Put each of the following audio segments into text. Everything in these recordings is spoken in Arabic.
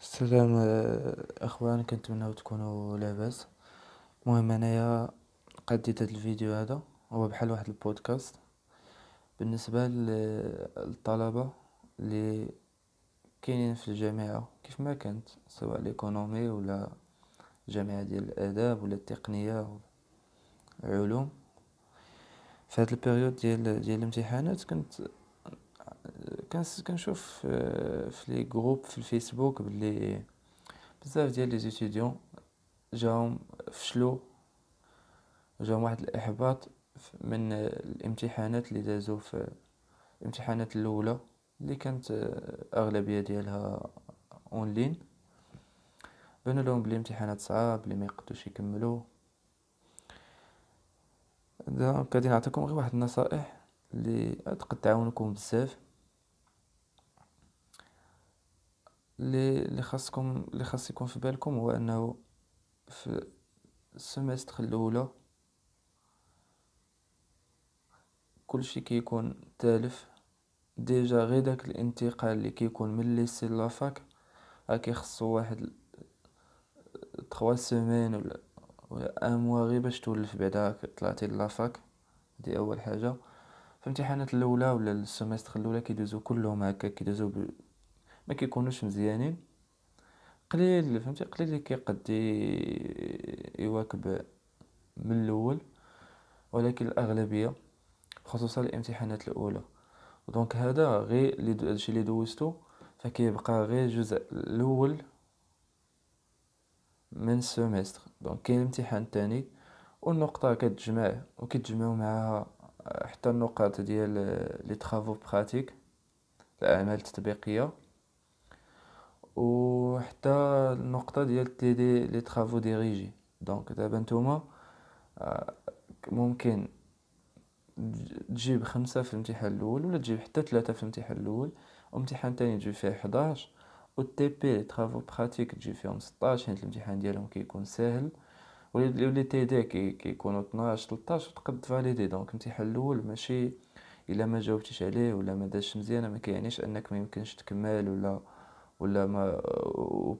السلام آه، أخوان كنتمنىو تكونوا لاباس. المهم أنايا قديت هاد الفيديو هذا هو بحال واحد البودكاست. بالنسبة للطلبة اللي كاينين في الجامعة كيف ما كانت سواء l'économie ولا الجامعة ديال الآداب ولا التقنية علوم في هاد ال période ديال ديال الامتحانات كنت كنشوف آه، في les groupes في الفيسبوك بلي بزاف ديال les étudiants جاهم فشلو جاهم واحد الإحباط من الامتحانات اللي دازو في الامتحانات الأولى اللي كانت آه، أغلبية ديالها اونلاين بانوا لهم بلي امتحانات صعاب بلي ما يقدوش يكملوا donc غادي نعطيكم غير واحد النصائح اللي تقد تعاونكم بزاف. اللي خاصكم اللي خاص يكون في بالكم هو أنه في ال semestre الأولى كلشي كيكون تالف déjà غير داك الانتقال اللي كيكون من lycée la fac راه كيخصو واحد trois semaines ولا ولا un mois غير باش تولف بعدا طلعتي la fac هادي أول حاجة. في الامتحانات الأولى ولا ال semestre الأولى كيدوزو كلهم هكا كيدوزو ما كيكونوش مزيانين. قليل فهمتي؟ قليل اللي كيقد يواكب من الأول. ولكن الأغلبية خصوصا الامتحانات الأولى. donc هذا غير هادشي اللي دوزتو. فكيبقى غير الجزء الأول من ال semestre donc كاين الامتحان الثاني والنقطة كتجمع وكتجمعوا معها حتى النقاط ديال les travaux pratiques الأعمال التطبيقية. وحتى النقطة ديال TD les travaux dirigés donc دابا نتوما آه، ممكن تجيب خمسة في الامتحان الأول ولا تجيب حتى ثلاثة في الامتحان الأول وامتحان تاني تجيب فيه حداش و les travaux pratiques تجيب فيهم ستاش حيت الامتحان ديالهم كيكون ساهل و les TD كيكونو طناش تلطاش وتقد ت valider donc الامتحان الأول ماشي إلا ما جاوبتيش عليه ولا ما دازش مزيان ما كيعنيش أنك ما يمكنش تكمل ولا ولا ما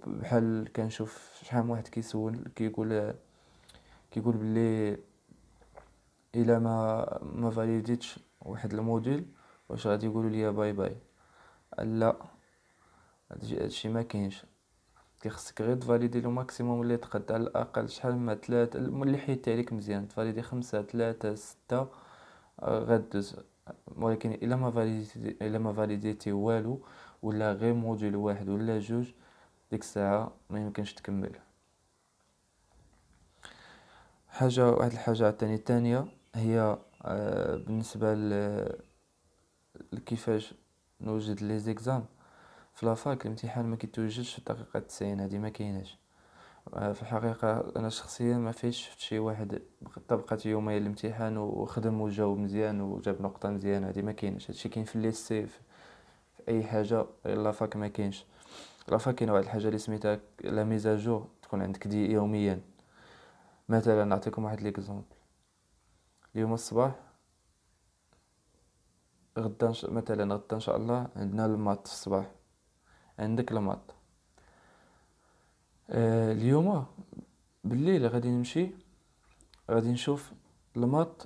بحال كنشوف شحال من واحد كيسول كيقول كيقول بلي إلا ما ما فاليديتش واحد ال module واش غادي يقولوا لي باي باي؟ لا. هادشي ما كاينش. كيخصك غير ت valider le maximum اللي تقد على الأقل شحال ما ثلاثة اللي حيدتي عليك مزيان. ت valider خمسة ثلاثة ستة غدوز. ولكن إلا ما فاليديتي إلا ما فاليديتي والو ولا غير module واحد ولا جوج ديك الساعة ما يمكنش تكمل. حاجة واحد الحاجة عاوتاني التانية هي آه، بالنسبة لكيفاش نوجد les exams. في la fac الامتحان ما كيتوجدش في الدقيقة تسعين هادي ما كايناش. آه، في الحقيقة أنا شخصيا ما فيش شفت شي واحد طبقات يومي الامتحان وخدم وجاوب مزيان وجاب نقطة مزيانة هادي ما كاينش هادشي كاين في lycée في أي حاجة la fac ما كاينش. la fac كاين واحد الحاجة اللي سميتها la mise à jour تكون عندك دي يوميا. مثلا نعطيكم واحد l'exemple اليوم الصباح غدا مثلا غدا إن شاء الله عندنا ال maths الصباح. عندك ال maths آه اليوم بالليل غادي نمشي غادي نشوف ال maths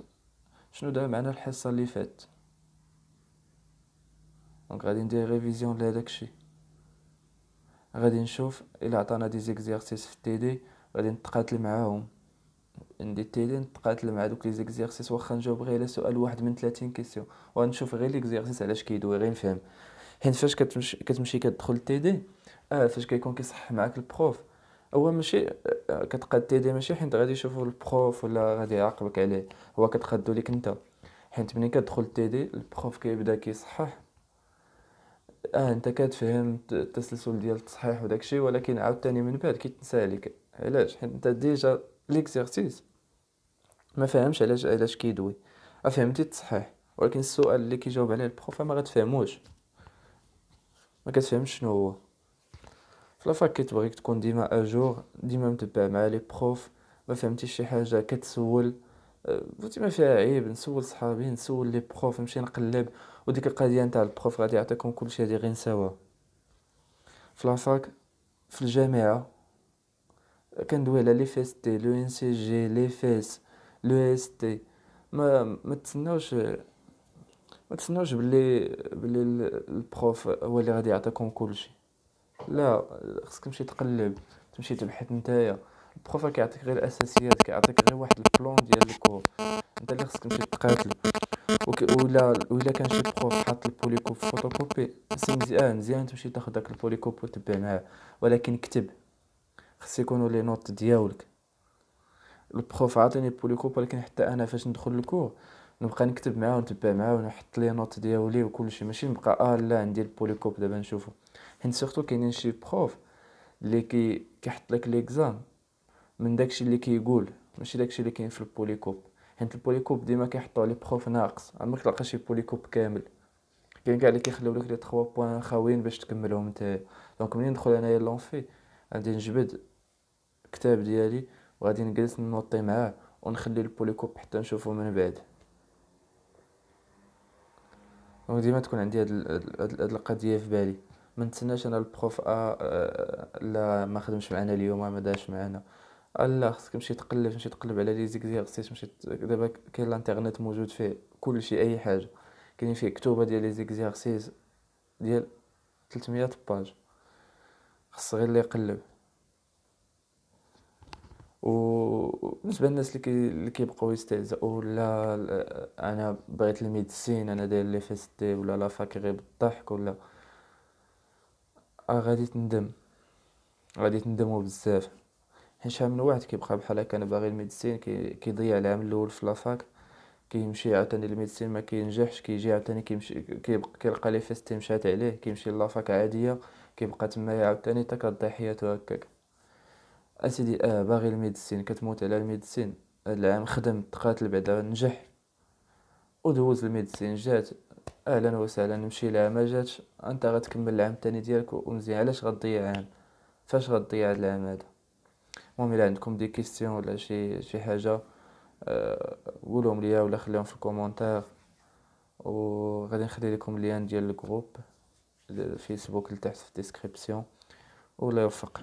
شنو دار معنا الحصة اللي فات. donc غادي ندير révision لهداك الشيء غادي نشوف الا عطانا des exercices في ال TD غادي نتقاتل معاهم ندي ال TD نتقاتل مع دوك les exercices واخا نجاوب غير على سؤال واحد من 30 questions وغنشوف غير l'exercice علاش كيدوي غير نفهم حيت فاش كتمشي كتمشي كتدخل ال TD آه فاش كيكون كيصحح معاك ال prof هو ماشي كتقاد TD ماشي حيت غادي يشوفو ال prof ولا غادي يعاقبك عليه هو كتقادو ليك انت حيت ملي كتدخل ال TD ال prof كيبدا كيصحح آه أنت كتفهم التسلسل ديال التصحيح وداكشي ولكن عاوتاني من بعد كيتنسى عليك علاش؟ حيت أنت déjà l'exercice ما فهمش علاش علاش كيدوي. فهمتي التصحيح ولكن السؤال اللي كيجاوب عليه ال prof ما غتفهموش. ما كتفهمش شنو هو. في la fac كتبغيك تكون ديما à jour ديما متبع مع les profs ما فهمتيش شي حاجة كتسول. فهمتي ما فيها عيب نسول صحابي نسول les profs نمشي نقلب. وديك القضية نتاع ال prof غادي يعطيكم كلشي هادي غير نساوها. في la fac في الجامعة كندوي على لي فيس تي لو إن سي جي لي فيس لو إس تي. ما ما تسناوش ما تسناوش بلي بلي ال prof هو اللي غادي يعطيكم كلشي. لا خصك تمشي تقلب تمشي تبحث نتايا. ال prof كيعطيك غير الأساسيات كيعطيك غير واحد ال plan ديال ال cours. أنت اللي خصك تمشي تقاتل. ولا ولا كان شي prof حاط ال polycope photocopie c'est مزيان مزيان تمشي تاخد داك ال polycope وتبع معاه. ولكن كتب. خص يكونوا les notes دياولك ال prof عاطيني ال polycope ولكن حتى أنا فاش ندخل ال cours نبقى نكتب معاه ونتبع معاه ونحط les notes ديالي وكلشي ماشي نبقى آه لا عندي ال polycope دابا نشوفو. حيت surtout كاينين شي profs اللي كي كيحط لك l'exam من داكشي اللي كيقول ماشي داكشي اللي كاين في ال polycope. حيت ال polycope ديما كيحطوا عليه prof ناقص. عمرك تلقى شي polycope كامل؟ كاين كاع اللي كيخليو لك les 3 points خاويين باش تكملهم نتايا donc منين ندخل انايا l'amphi غادي نجبد الكتاب ديالي وغادي نجلس نوطي معاه ونخلي ال polycope حتى نشوفو من بعد. donc ديما تكون عندي هاد, القضية في بالي. ما نتسناش أنا ال prof آه, آه لا ما خدمش معنا اليوم ما داش معنا. لا خصك تمشي تقلب تمشي تقلب على les exercices تمشي دابا كاين الانترنت موجود فيه كلشي أي حاجة. كاينين فيه كتوبة ديال les exercices ديال 300 pages. خص غير اللي يقلب. و بالنسبة للناس اللي اللي كيبقاو يستهزئوا لا أنا بغيت ال médecine أنا داير les FST ولا la fac غير بالضحك ولا. آه غادي تندم. غادي تندموا بزاف. حيت من واحد كيبقى بحال هكا أنا باغي ال médecine كي كيضيع العام الأول في la fac كيمشي عاوتاني ال médecine ما كينجحش كيجي عاوتاني كيمشي كيلقى les FST مشات عليه كيمشي la fac عادية كيبقى تما عاوتاني حتى كضيع حياته هكاك. أسيدي آه باغي ال médecine كتموت على ال médecine. هاد العام خدم تقاتل بعدا نجح. ودوز ال médecine جات. أهلا وسهلا نمشي لها ما جاتش. أنت غتكمل العام الثاني ديالك ومزيان علاش غتضيع عام؟ فاش غتضيع هاد العام هذا؟ المهم الا عندكم des questions ولا شي شي حاجة قولهم ليا ولا خليهم في ال commentaire وغادي نخلي لكم ال lien ديال ال groupe الفيسبوك لتحت في ال description ولا يوفق